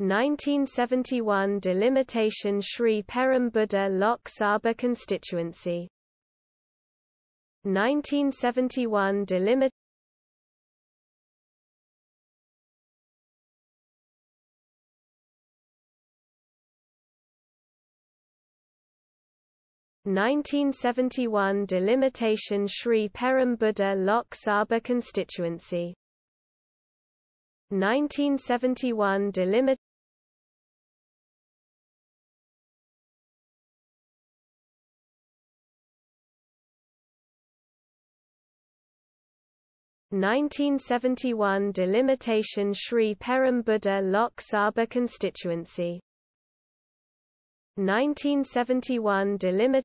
1971 delimitation Sri Perumbudur Lok Sabha constituency. 1971 delimit 1971 delimitation Sri Perumbudur Lok Sabha constituency. 1971 delimit 1971 delimitation Sri Perumbudur Lok Sabha constituency. 1971 delimit